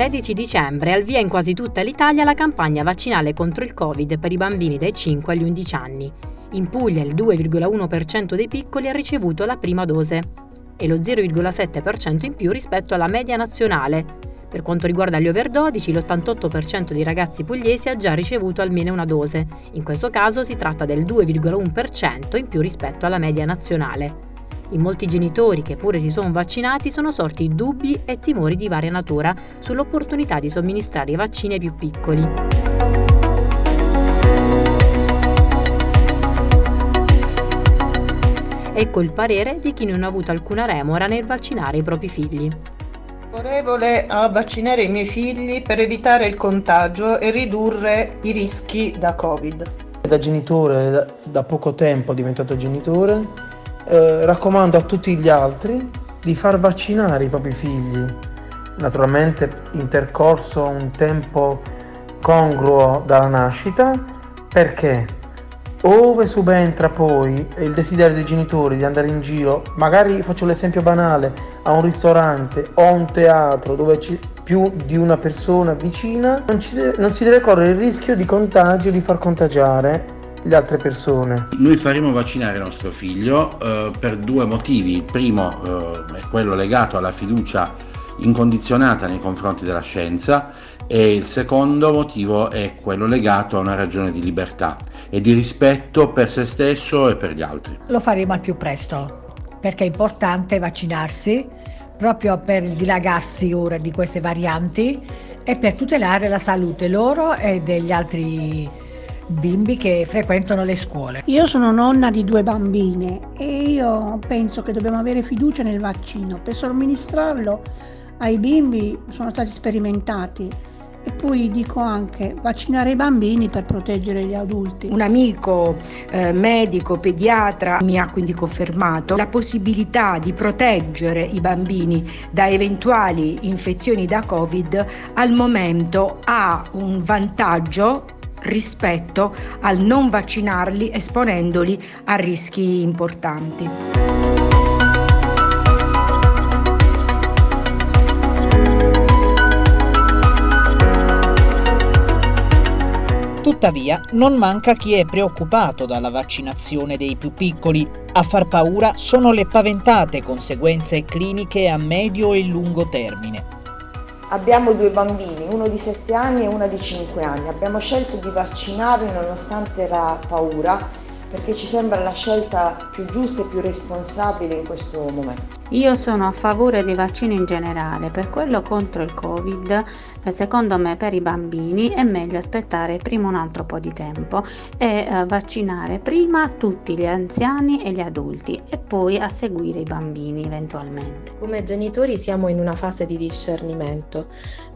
16 dicembre al via in quasi tutta l'Italia la campagna vaccinale contro il Covid per i bambini dai 5 agli 11 anni. In Puglia il 2,1% dei piccoli ha ricevuto la prima dose e lo 0,7% in più rispetto alla media nazionale. Per quanto riguarda gli over 12, l'88% dei ragazzi pugliesi ha già ricevuto almeno una dose. In questo caso si tratta del 2,1% in più rispetto alla media nazionale. In molti genitori che pure si sono vaccinati sono sorti dubbi e timori di varia natura sull'opportunità di somministrare i vaccini ai più piccoli. Ecco il parere di chi non ha avuto alcuna remora nel vaccinare i propri figli. Favorevole a vaccinare i miei figli per evitare il contagio e ridurre i rischi da Covid. Da genitore, da poco tempo diventato genitore, eh, raccomando a tutti gli altri di far vaccinare i propri figli, naturalmente intercorso un tempo congruo dalla nascita, perché ove subentra poi il desiderio dei genitori di andare in giro, magari faccio l'esempio banale, a un ristorante o a un teatro dove c'è più di una persona vicina, non, deve, non si deve correre il rischio di contagio, di far contagiare le altre persone. Noi faremo vaccinare nostro figlio eh, per due motivi. Il primo eh, è quello legato alla fiducia incondizionata nei confronti della scienza e il secondo motivo è quello legato a una ragione di libertà e di rispetto per se stesso e per gli altri. Lo faremo al più presto perché è importante vaccinarsi proprio per il dilagarsi ora di queste varianti e per tutelare la salute loro e degli altri bimbi che frequentano le scuole. Io sono nonna di due bambine e io penso che dobbiamo avere fiducia nel vaccino. Per somministrarlo ai bimbi sono stati sperimentati e poi dico anche vaccinare i bambini per proteggere gli adulti. Un amico eh, medico pediatra mi ha quindi confermato la possibilità di proteggere i bambini da eventuali infezioni da Covid al momento ha un vantaggio rispetto al non vaccinarli esponendoli a rischi importanti. Tuttavia, non manca chi è preoccupato dalla vaccinazione dei più piccoli. A far paura sono le paventate conseguenze cliniche a medio e lungo termine. Abbiamo due bambini, uno di 7 anni e una di 5 anni. Abbiamo scelto di vaccinarli nonostante la paura perché ci sembra la scelta più giusta e più responsabile in questo momento. Io sono a favore dei vaccini in generale, per quello contro il Covid, eh, secondo me per i bambini è meglio aspettare prima un altro po' di tempo e eh, vaccinare prima tutti gli anziani e gli adulti e poi a seguire i bambini eventualmente. Come genitori siamo in una fase di discernimento,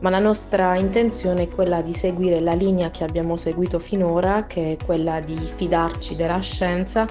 ma la nostra intenzione è quella di seguire la linea che abbiamo seguito finora, che è quella di fidarci della scienza,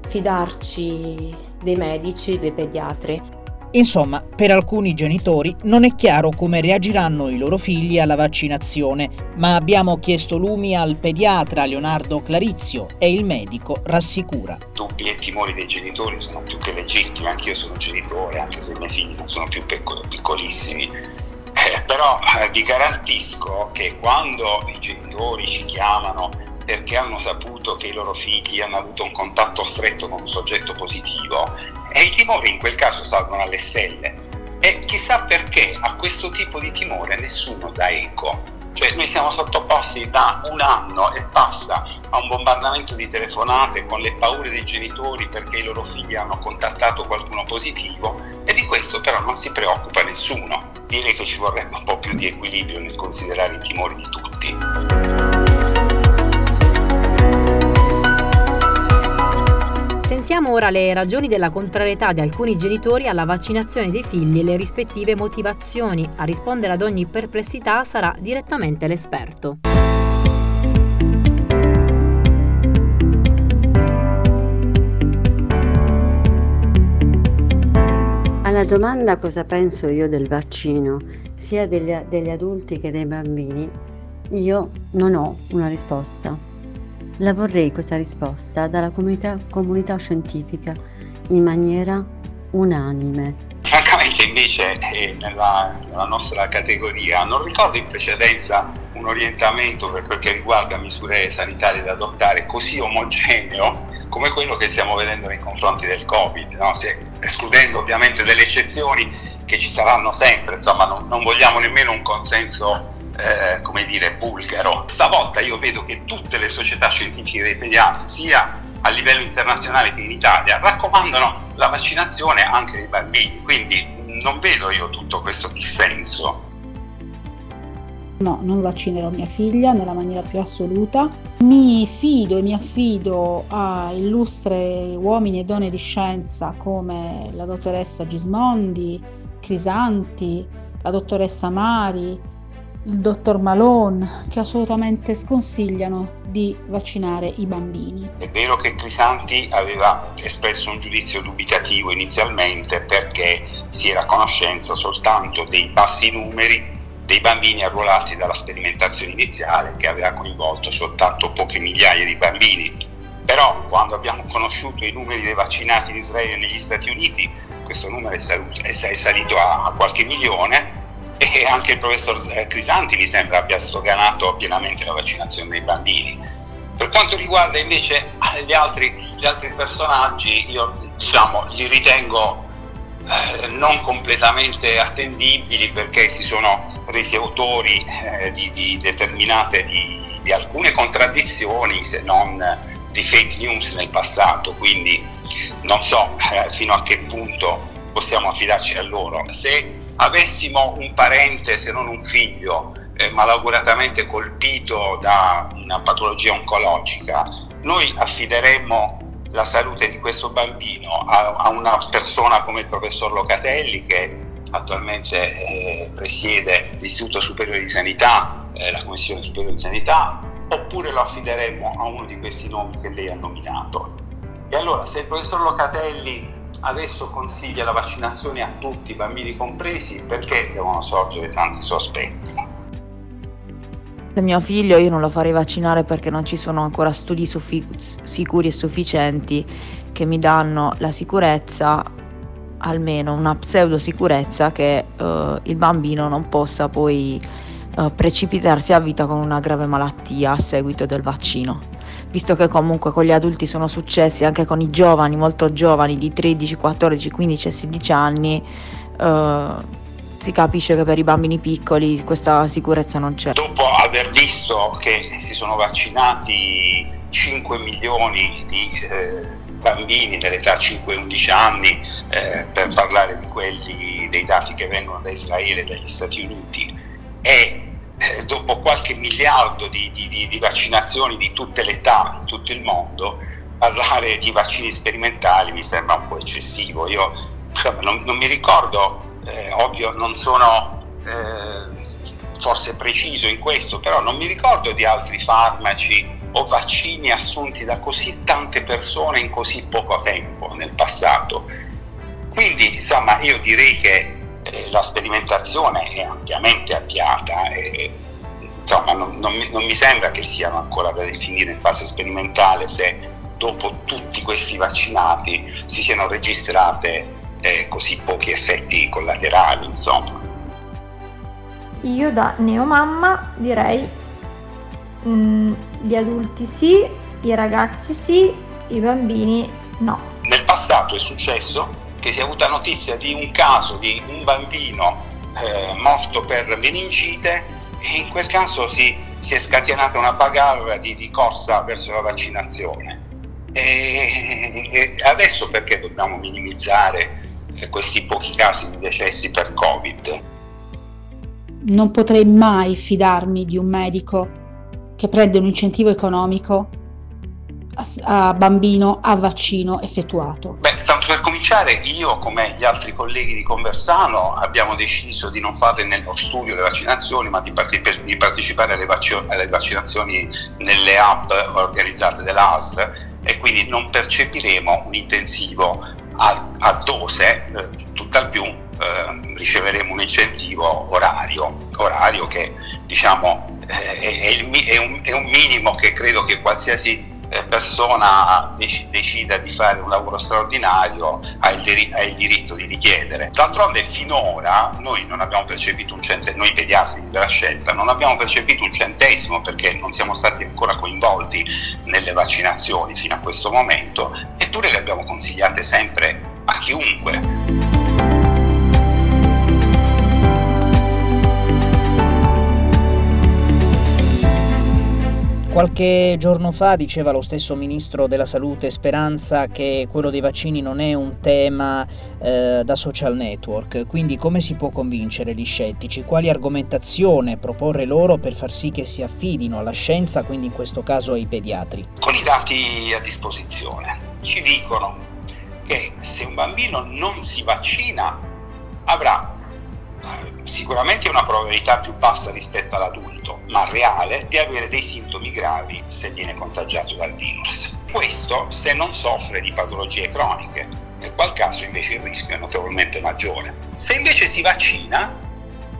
fidarci dei medici, dei pediatri. Insomma, per alcuni genitori non è chiaro come reagiranno i loro figli alla vaccinazione, ma abbiamo chiesto lumi al pediatra Leonardo Clarizio e il medico rassicura. Dubbi e timori dei genitori sono più che legittimi, anche io sono genitore, anche se i miei figli non sono più piccolissimi. Eh, però eh, vi garantisco che quando i genitori ci chiamano perché hanno saputo che i loro figli hanno avuto un contatto stretto con un soggetto positivo e i timori in quel caso salgono alle stelle. E chissà perché a questo tipo di timore nessuno dà eco. Cioè noi siamo sottoposti da un anno e passa a un bombardamento di telefonate con le paure dei genitori perché i loro figli hanno contattato qualcuno positivo e di questo però non si preoccupa nessuno. Direi che ci vorrebbe un po' più di equilibrio nel considerare i timori di tutti. Sentiamo ora le ragioni della contrarietà di alcuni genitori alla vaccinazione dei figli e le rispettive motivazioni. A rispondere ad ogni perplessità sarà direttamente l'esperto. Alla domanda cosa penso io del vaccino, sia degli, degli adulti che dei bambini, io non ho una risposta. La vorrei questa risposta dalla comunità, comunità scientifica in maniera unanime. francamente invece eh, nella, nella, nostra categoria non ricordo in precedenza un orientamento per quel che riguarda misure sanitarie da adottare così omogeneo come quello che stiamo vedendo nei confronti del Covid, no? Se, escludendo ovviamente delle eccezioni che ci saranno sempre, insomma non, non vogliamo nemmeno un consenso eh, come dire bulgaro. Stavolta io vedo che tutte le società scientifiche dei pediatri, sia a livello internazionale che in Italia, raccomandano la vaccinazione anche dei bambini, quindi non vedo io tutto questo dissenso. No, non vaccinerò mia figlia nella maniera più assoluta. Mi fido e mi affido a illustre uomini e donne di scienza come la dottoressa Gismondi, Crisanti, la dottoressa Mari, il dottor Malone, che assolutamente sconsigliano di vaccinare i bambini. È vero che Crisanti aveva espresso un giudizio dubitativo inizialmente perché si era a conoscenza soltanto dei bassi numeri dei bambini arruolati dalla sperimentazione iniziale che aveva coinvolto soltanto poche migliaia di bambini. Però quando abbiamo conosciuto i numeri dei vaccinati in Israele e negli Stati Uniti, questo numero è salito, a qualche milione anche il professor Crisanti mi sembra abbia sdoganato pienamente la vaccinazione dei bambini. Per quanto riguarda invece gli altri, gli altri personaggi, io diciamo, li ritengo eh, non completamente attendibili perché si sono resi autori eh, di, di, determinate, di, di, alcune contraddizioni se non di fake news nel passato, quindi non so eh, fino a che punto possiamo affidarci a loro. Se avessimo un parente, se non un figlio, eh, malauguratamente colpito da una patologia oncologica, noi affideremmo la salute di questo bambino a, a una persona come il professor Locatelli che attualmente eh, presiede l'Istituto Superiore di Sanità, eh, la Commissione Superiore di Sanità, oppure lo affideremmo a uno di questi nomi che lei ha nominato. E allora se il professor Locatelli adesso consiglia la vaccinazione a tutti, bambini compresi, perché devono sorgere tanti sospetti? Se mio figlio io non lo farei vaccinare perché non ci sono ancora studi suffi- sicuri e sufficienti che mi danno la sicurezza, almeno una pseudo sicurezza che uh, il bambino non possa poi uh, precipitarsi a vita con una grave malattia a seguito del vaccino visto che comunque con gli adulti sono successi anche con i giovani, molto giovani di 13, 14, 15 e 16 anni, eh, si capisce che per i bambini piccoli questa sicurezza non c'è. Dopo aver visto che si sono vaccinati 5 milioni di eh, bambini dell'età 5-11 anni, eh, per parlare di quelli dei dati che vengono da Israele e dagli Stati Uniti, e eh, dopo qualche miliardo di, di, di, vaccinazioni di tutte le età in tutto il mondo, parlare di vaccini sperimentali mi sembra un po' eccessivo. Io insomma, non, non, mi ricordo, eh, ovvio non sono eh, forse preciso in questo, però non mi ricordo di altri farmaci o vaccini assunti da così tante persone in così poco tempo nel passato. Quindi insomma io direi che la sperimentazione è ampiamente avviata e insomma non, non, non, mi sembra che siano ancora da definire in fase sperimentale se dopo tutti questi vaccinati si siano registrate eh, così pochi effetti collaterali insomma. Io da neomamma direi mh, mm, gli adulti sì, i ragazzi sì, i bambini no. Nel passato è successo che si è avuta notizia di un caso di un bambino eh, morto per meningite e in quel caso si, si è scatenata una bagarre di, di, corsa verso la vaccinazione. E, e adesso perché dobbiamo minimizzare eh, questi pochi casi di decessi per Covid? Non potrei mai fidarmi di un medico che prende un incentivo economico a bambino a vaccino effettuacio? Beh, tanto per cominciare, io come gli altri colleghi di Conversano abbiamo deciso di non fare nello studio le vaccinazioni, ma di, partecip- di partecipare alle, vac- alle, vaccinazioni nelle app organizzate dall'ASL e quindi non percepiremo un intensivo a, a dose, eh, tutt'al più eh, riceveremo un incentivo orario, orario che diciamo eh, è, il, è, un, è un minimo che credo che qualsiasi persona dec- decida di fare un lavoro straordinario ha il, diri- ha il, diritto di richiedere. D'altronde finora noi non abbiamo percepito un centesimo, noi pediatri della scelta non abbiamo percepito un centesimo perché non siamo stati ancora coinvolti nelle vaccinazioni fino a questo momento, eppure le abbiamo consigliate sempre a chiunque. Qualche giorno fa diceva lo stesso ministro della salute Speranza che quello dei vaccini non è un tema eh, da social network, quindi come si può convincere gli scettici? Quali argomentazione proporre loro per far sì che si affidino alla scienza, quindi in questo caso ai pediatri? Con i dati a disposizione ci dicono che se un bambino non si vaccina avrà sicuramente una probabilità più bassa rispetto all'adulto, ma reale, di avere dei sintomi gravi se viene contagiato dal virus. Questo se non soffre di patologie croniche, nel qual caso invece il rischio è notevolmente maggiore. Se invece si vaccina,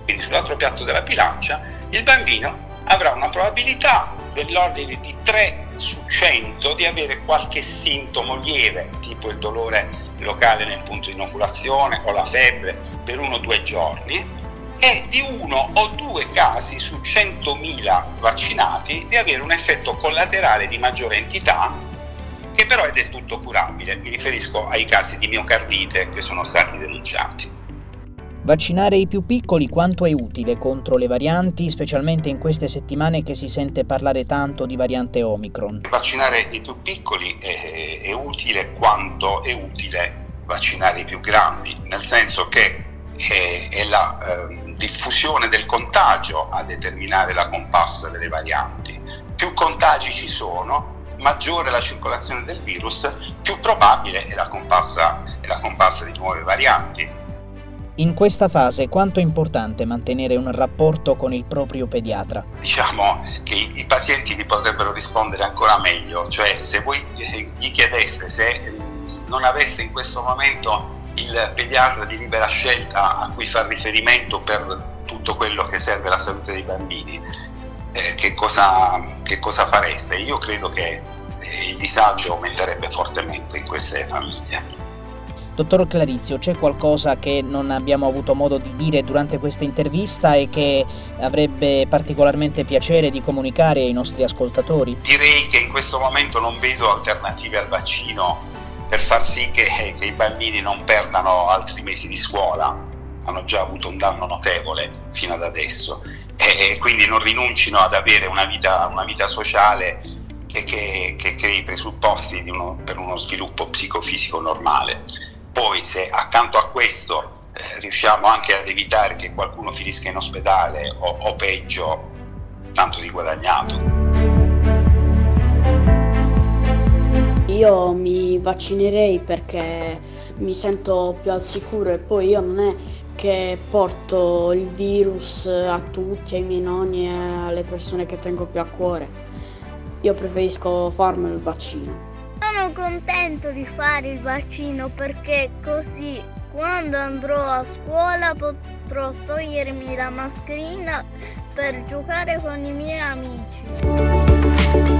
quindi sull'altro piatto della bilancia, il bambino avrà una probabilità dell'ordine di 3 su 100 di avere qualche sintomo lieve, tipo il dolore locale nel punto di inoculazione o la febbre per uno o due giorni e di uno o due casi su 100.000 vaccinati di avere un effetto collaterale di maggiore entità che però è del tutto curabile. Mi riferisco ai casi di miocardite che sono stati denunciati. Vaccinare i più piccoli quanto è utile contro le varianti, specialmente in queste settimane che si sente parlare tanto di variante Omicron? Vaccinare i più piccoli è, è utile quanto è utile vaccinare i più grandi, nel senso che è, è la eh, diffusione del contagio a determinare la comparsa delle varianti. Più contagi ci sono, maggiore la circolazione del virus, più probabile è la comparsa, è la comparsa di nuove varianti in questa fase quanto è importante mantenere un rapporto con il proprio pediatra? Diciamo che i, i pazienti vi potrebbero rispondere ancora meglio, cioè se voi gli chiedeste se non avesse in questo momento il pediatra di libera scelta a cui far riferimento per tutto quello che serve alla salute dei bambini, eh, che, cosa, che, cosa, fareste? Io credo che eh, il disagio aumenterebbe fortemente in queste famiglie. Dottor Clarizio, c'è qualcosa che non abbiamo avuto modo di dire durante questa intervista e che avrebbe particolarmente piacere di comunicare ai nostri ascoltatori? Direi che in questo momento non vedo alternative al vaccino per far sì che, che i bambini non perdano altri mesi di scuola. Hanno già avuto un danno notevole fino ad adesso e quindi non rinuncino ad avere una vita, una vita sociale che, crei i presupposti uno, per uno sviluppo psicofisico normale. Poi se accanto a questo eh, riusciamo anche ad evitare che qualcuno finisca in ospedale o, o peggio, tanto di guadagnato. Io mi vaccinerei perché mi sento più al sicuro e poi io non è che porto il virus a tutti, ai miei nonni e alle persone che tengo più a cuore. Io preferisco farmelo il vaccino. Sono contento di fare il vaccino perché così quando andrò a scuola potrò togliermi la mascherina per giocare con i miei amici.